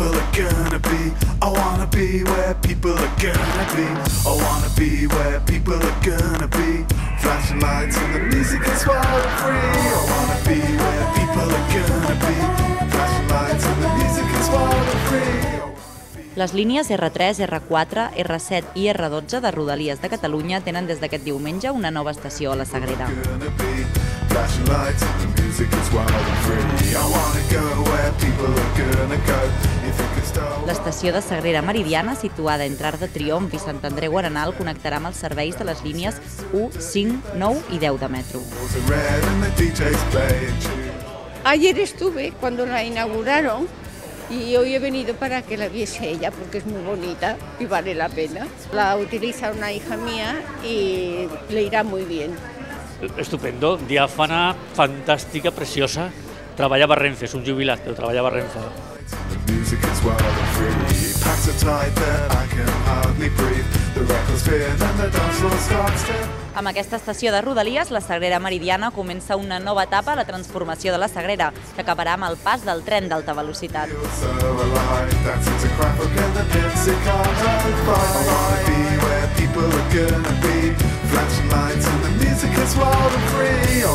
people are gonna be. I wanna be where people are gonna be. I wanna be where people are gonna be. Flashing lights and the music is wild free. I wanna be where people are gonna be. Flashing lights and the music is wild free. Les línies R3, R4, R7 i R12 de Rodalies de Catalunya tenen des d'aquest diumenge una nova estació a la Sagrera. L'estació de Sagrera Meridiana, situada entre Arc de Triomf i Sant Andreu Arenal, connectarà amb els serveis de les línies 1, 5, 9 i 10 de metro. Ayer estuve cuando la inauguraron y hoy he venido para que la viese ella porque es muy bonita y vale la pena. La utiliza una hija mía y le irá muy bien. Estupendo, diàfana, fantàstica, preciosa. Treballava a Renfe, és un jubilat, però treballava a Renfe. Are tight that I can hardly breathe. The record's spin and the dance floor starts to Amb aquesta estació de Rodalies, la Sagrera Meridiana comença una nova etapa a la transformació de la Sagrera, que acabarà amb el pas del tren d'alta velocitat. so. Flashing lights and the music is wild and free.